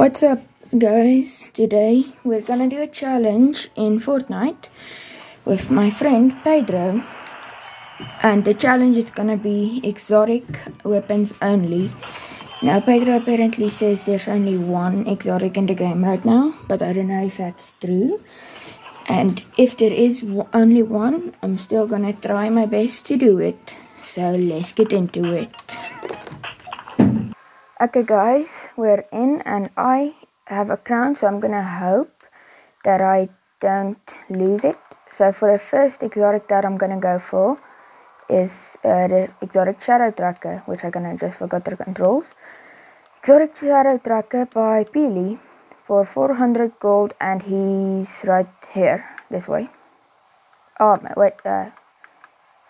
What's up, guys? Today we're gonna do a challenge in Fortnite with my friend Pedro. And the challenge is gonna be exotic weapons only. Now, Pedro apparently says there's only one exotic in the game right now, but I don't know if that's true. And if there is only one, I'm still gonna try my best to do it. So let's get into it. Okay guys, we're in and I have a crown so I'm gonna hope that I don't lose it. So for the first exotic that I'm gonna go for is uh, the exotic shadow tracker, which I'm gonna just forgot the controls. Exotic shadow tracker by Peely for 400 gold and he's right here, this way. Oh, wait, uh,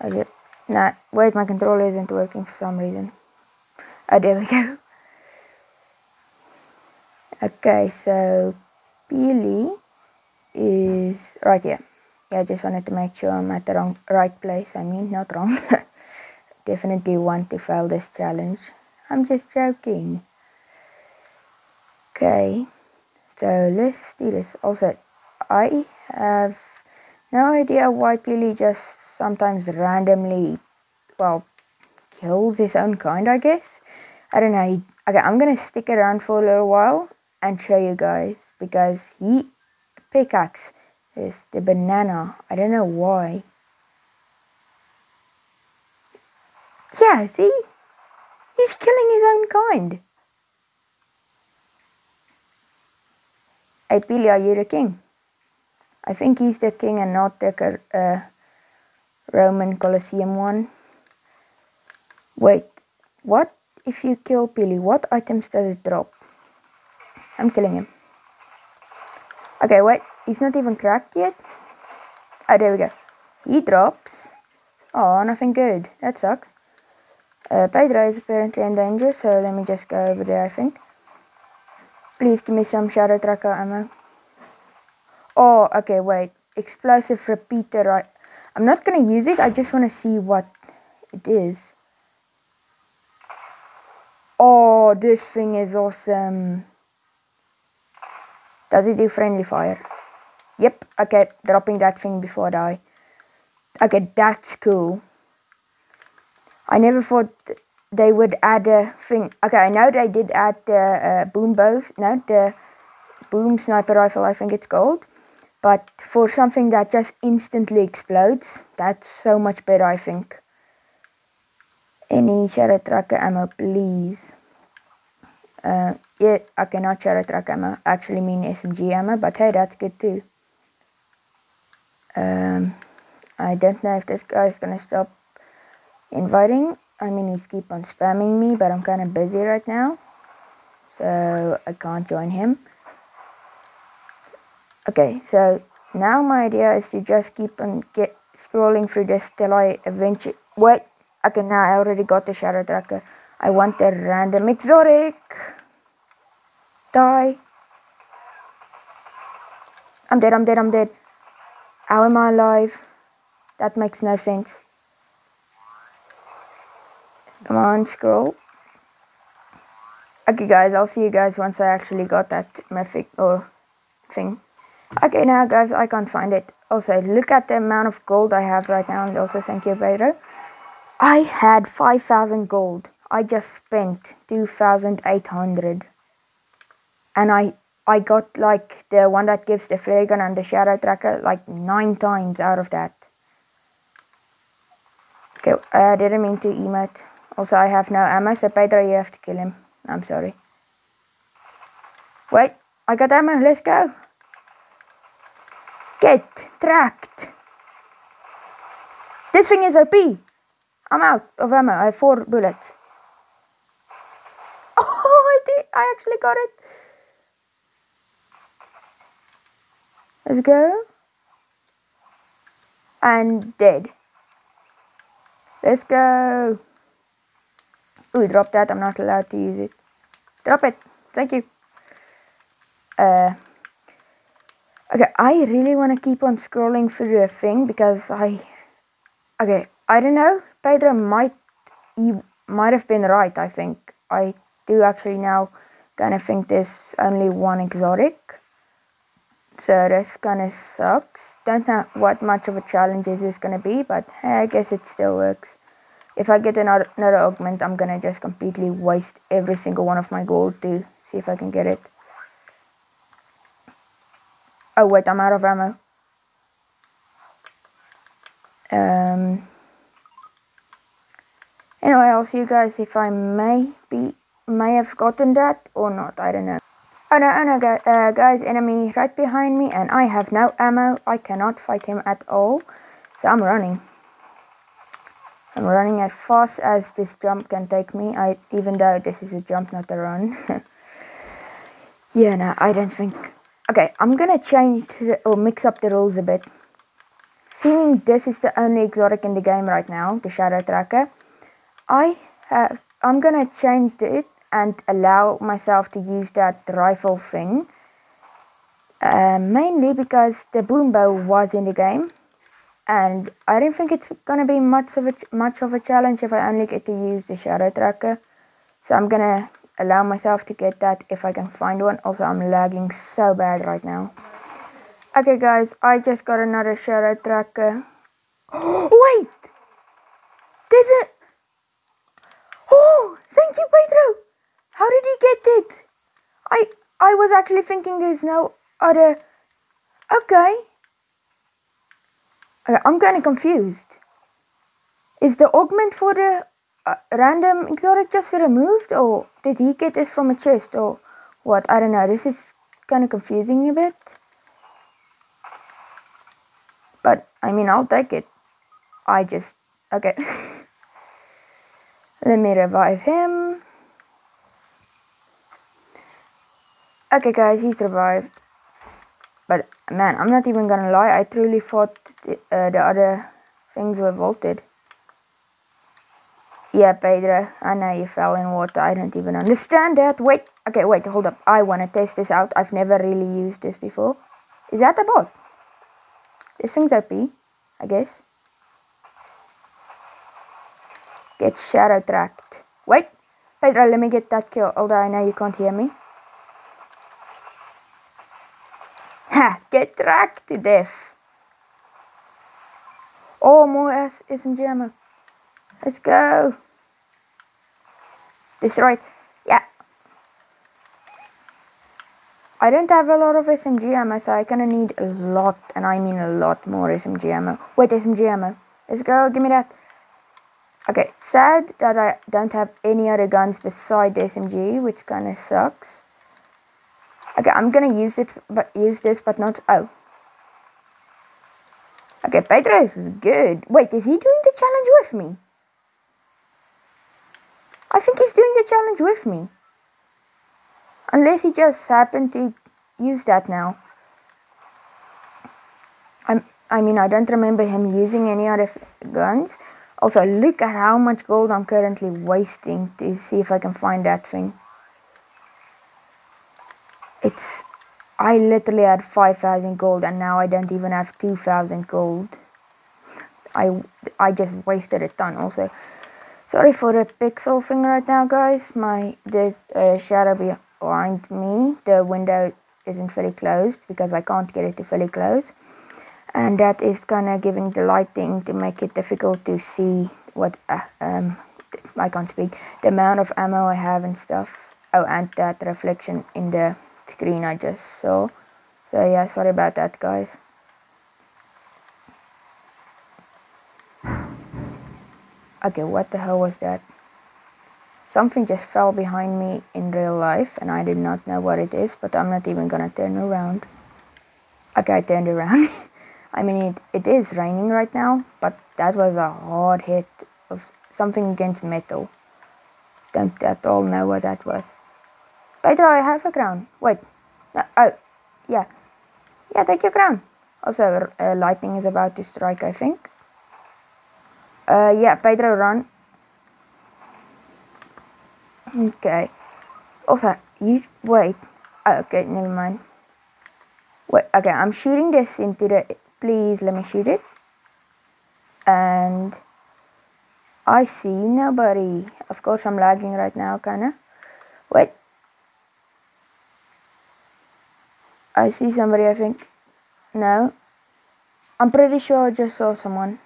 I just, nah, wait, my controller isn't working for some reason. Oh, there we go. Okay, so Peely is right here. Yeah, I just wanted to make sure I'm at the wrong, right place. I mean, not wrong. Definitely want to fail this challenge. I'm just joking. Okay, so let's do this. Also, I have no idea why Peely just sometimes randomly, well, kills his own kind, I guess. I don't know. Okay, I'm gonna stick around for a little while and show you guys because he pickaxe is the banana. I don't know why. Yeah, see? He's killing his own kind. Peely, are you the king? I think he's the king and not the uh, Roman Colosseum one. Wait, what if you kill Peely? What items does it drop? I'm killing him. Okay, wait. He's not even cracked yet. Oh, there we go. He drops. Oh, nothing good. That sucks. Uh, Pedro is apparently in danger, so let me just go over there, I think. Please give me some shadow tracker ammo. Oh, okay, wait. Explosive repeater. Right. I'm not going to use it. I just want to see what it is. Oh, this thing is awesome. Does it do friendly fire? Yep, okay, dropping that thing before I die. Okay, that's cool. I never thought they would add a thing. Okay, I know they did add the uh, boom bow, no, the boom sniper rifle, I think it's called. But for something that just instantly explodes, that's so much better, I think. Any shadow tracker ammo, please. Uh, yeah, I cannot cherry track ammo. Actually mean SMG ammo, but hey, that's good too. Um, I don't know if this guy is gonna stop inviting. I mean, he's keep on spamming me, but I'm kind of busy right now, so I can't join him. Okay, so now my idea is to just keep on get scrolling through this till I eventually wait. Okay, now I already got the shadow tracker. I want a random exotic. Die. I'm dead, I'm dead, I'm dead. How am I alive? That makes no sense. Come on, scroll. Okay, guys, I'll see you guys once I actually got that mythic or thing. Okay, now, guys, I can't find it. Also, look at the amount of gold I have right now, and also thank you, Pedro. I had 5,000 gold. I just spent 2,800 and I I got like the one that gives the flare gun and the shadow tracker like nine times out of that. Okay, I didn't mean to emote. Also, I have no ammo, so Pedro, you have to kill him. I'm sorry. Wait, I got ammo. Let's go. Get tracked. This thing is OP. I'm out of ammo. I have four bullets. I actually got it. Let's go. And dead. Let's go. Ooh, drop that. I'm not allowed to use it. Drop it. Thank you. Uh, okay, I really want to keep on scrolling through a thing because I... Okay, I don't know. Pedro might... He might have been right, I think. I do actually now Kind of think there's only one exotic. So this kind of sucks. Don't know what much of a challenge this is going to be, but hey, I guess it still works. If I get another, another augment, I'm going to just completely waste every single one of my gold to see if I can get it. Oh wait, I'm out of ammo. Um, anyway, I'll see you guys if I may be may have gotten that or not. I don't know. Oh no, oh no, uh, guys, enemy right behind me and I have no ammo. I cannot fight him at all. So I'm running. I'm running as fast as this jump can take me. I Even though this is a jump, not a run. yeah, no, I don't think... Okay, I'm gonna change or mix up the rules a bit. Seeing this is the only exotic in the game right now, the Shadow Tracker, I have, I'm gonna change it and allow myself to use that rifle thing. Uh, mainly because the boom bow was in the game and I don't think it's gonna be much of a much of a challenge if I only get to use the shadow tracker. So I'm gonna allow myself to get that if I can find one. Also I'm lagging so bad right now. Okay guys I just got another shadow tracker. Wait! There's a oh thank you Pedro how did he get it? I I was actually thinking there's no other. Okay. I'm kind of confused. Is the augment for the uh, random exotic just removed, or did he get this from a chest, or what? I don't know. This is kind of confusing a bit. But I mean, I'll take it. I just okay. Let me revive him. Okay guys, he survived. But man, I'm not even gonna lie, I truly thought the, uh, the other things were vaulted. Yeah, Pedro, I know you fell in water, I don't even understand that. Wait, okay, wait, hold up. I wanna test this out. I've never really used this before. Is that a bot? This thing's OP, I guess. Get shadow tracked. Wait, Pedro, let me get that kill, although I know you can't hear me. Tracked to death. Oh, more SMG ammo. Let's go. Destroyed. Yeah. I don't have a lot of SMG ammo, so I kinda need a lot, and I mean a lot more SMG ammo. Wait, SMG ammo. Let's go, give me that. Okay, sad that I don't have any other guns beside the SMG, which kinda sucks. Okay, I'm gonna use it, but use this, but not. Oh. Okay, Pedro is good. Wait, is he doing the challenge with me? I think he's doing the challenge with me. Unless he just happened to use that now. I'm, I mean, I don't remember him using any other guns. Also, look at how much gold I'm currently wasting to see if I can find that thing. It's I literally had 5000 gold and now I don't even have 2000 gold. I I just wasted a ton also. Sorry for the pixel thing right now guys. My there's a shadow behind me. The window isn't fully closed because I can't get it to fully close. And that is kind of giving the lighting to make it difficult to see what uh, um I can't speak the amount of ammo I have and stuff. Oh, and that reflection in the screen I just saw. So yeah, sorry about that guys. Okay, what the hell was that? Something just fell behind me in real life and I did not know what it is, but I'm not even gonna turn around. Okay, I turned around. I mean, it, it is raining right now, but that was a hard hit of something against metal. Don't at all know what that was. Pedro, I have a crown. Wait. No, oh, yeah. Yeah, take your crown. Also, uh, lightning is about to strike, I think. Uh, yeah, Pedro, run. Okay. Also, you wait. Oh, okay, never mind. Wait, okay, I'm shooting this into the. Please let me shoot it. And I see nobody. Of course, I'm lagging right now, kinda. Wait, I see somebody, I think. No. I'm pretty sure I just saw someone.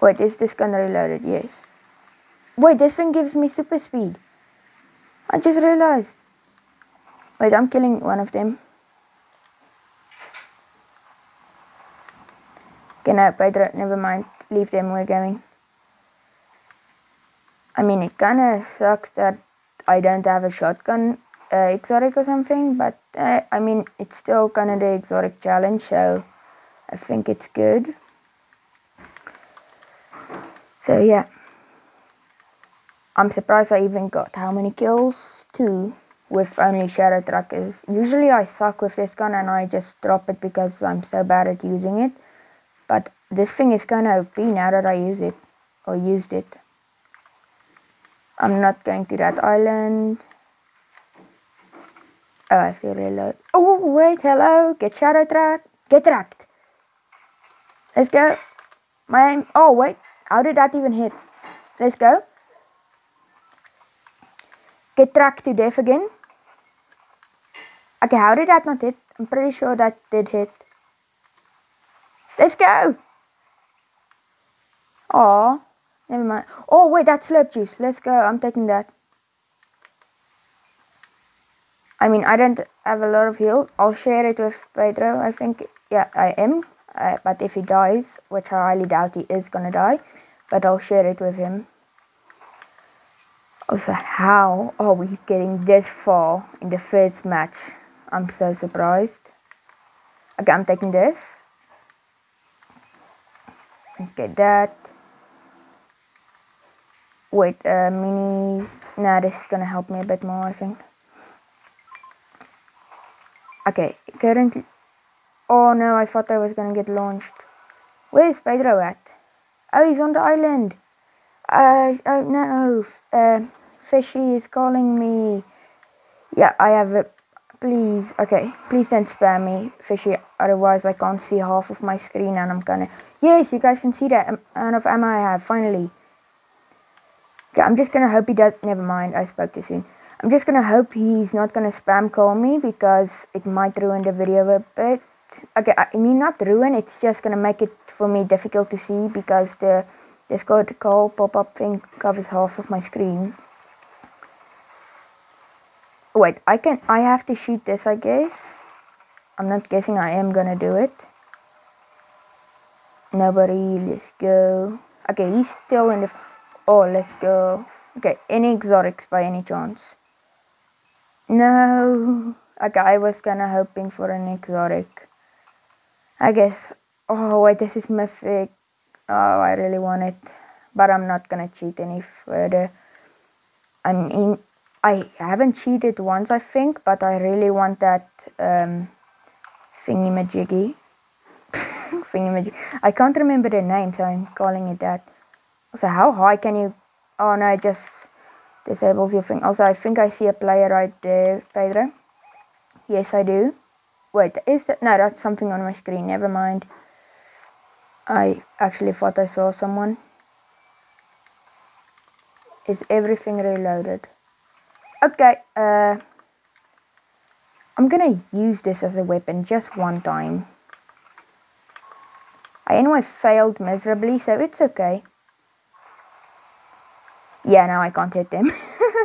Wait, is this gun reloaded? Yes. Wait, this thing gives me super speed. I just realized. Wait, I'm killing one of them. Okay, no, Pedro, never mind. Leave them, we're going. I mean, it kinda sucks that I don't have a shotgun exotic or something, but uh, I mean, it's still the exotic challenge, so I think it's good. So yeah, I'm surprised I even got how many kills? Two with only shadow trackers. Usually I suck with this gun and I just drop it because I'm so bad at using it. But this thing is kind of OP now that I use it or used it. I'm not going to that island. Oh, I have to reload. Oh, wait, hello. Get shadow tracked. Get tracked. Let's go. My aim. Oh, wait. How did that even hit? Let's go. Get tracked to death again. Okay, how did that not hit? I'm pretty sure that did hit. Let's go. Oh, never mind. Oh, wait, that's slurp juice. Let's go. I'm taking that. I mean, I don't have a lot of heal. I'll share it with Pedro. I think, yeah, I am. Uh, but if he dies, which I highly doubt he is gonna die, but I'll share it with him. Also, how are we getting this far in the first match? I'm so surprised. Okay, I'm taking this. Okay, that. Wait, uh, minis. Nah, this is gonna help me a bit more, I think. Okay, currently... Oh no, I thought I was gonna get launched. Where's Pedro at? Oh, he's on the island. Uh, oh no, uh, Fishy is calling me. Yeah, I have a... Please, okay, please don't spam me, Fishy, otherwise I can't see half of my screen and I'm gonna... Yes, you guys can see that amount of ammo I have, finally. Okay, I'm just gonna hope he does... Never mind, I spoke too soon. I'm just gonna hope he's not gonna spam call me because it might ruin the video a bit. Okay, I mean not ruin, it's just gonna make it for me difficult to see because the Discord call pop-up thing covers half of my screen. Wait, I can, I have to shoot this I guess. I'm not guessing I am gonna do it. Nobody, let's go. Okay, he's still in the, oh, let's go. Okay, any exotics by any chance? No. I was kinda hoping for an exotic. I guess. Oh, wait, this is mythic. Oh, I really want it. But I'm not gonna cheat any further. I mean, I haven't cheated once, I think, but I really want that um, thingy-majiggy. thingy-majiggy. I can't remember the name, so I'm calling it that. So how high can you... Oh, no, just disables your thing. Also, I think I see a player right there, Pedro. Yes, I do. Wait, is that... No, that's something on my screen. Never mind. I actually thought I saw someone. Is everything reloaded? Okay, uh... I'm gonna use this as a weapon just one time. I I failed miserably, so it's okay. Yeah, now I can't hit them.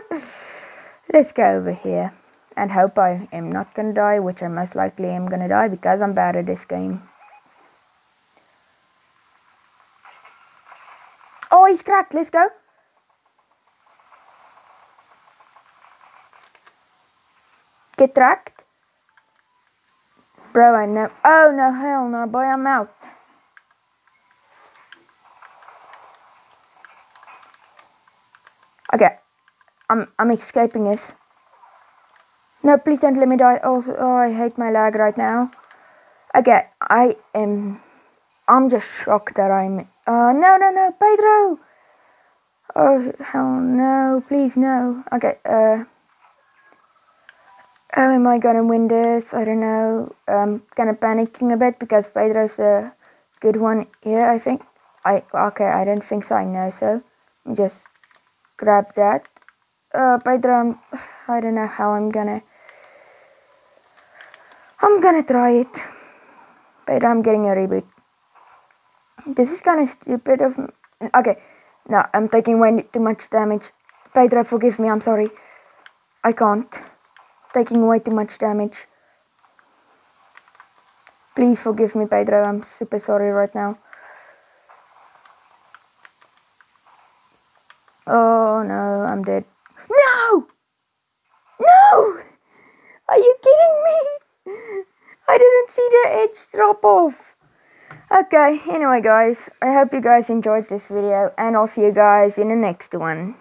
Let's go over here and hope I am not gonna die, which I most likely am gonna die because I'm bad at this game. Oh, he's cracked. Let's go. Get tracked. Bro, I know. Oh, no, hell no, boy, I'm out. Okay, I'm I'm escaping this. No, please don't let me die. Also, oh, I hate my lag right now. Okay, I am. I'm just shocked that I'm. Uh, no, no, no, Pedro. Oh hell no! Please no. Okay. Uh. How am I gonna win this? I don't know. I'm kind of panicking a bit because Pedro's a good one here. I think. I okay. I don't think so. I know so. I'm just grab that. Uh, Pedro, I'm, I don't know how I'm gonna I'm gonna try it. But I'm getting a reboot. This is kind of stupid of. Okay, no, I'm taking way too much damage. Pedro, forgive me, I'm sorry. I can't. Taking way too much damage. Please forgive me, Pedro. I'm super sorry right now. Oh no, I'm dead. No! No! Are you kidding me? I didn't see the edge drop off. Okay, anyway guys, I hope you guys enjoyed this video and I'll see you guys in the next one.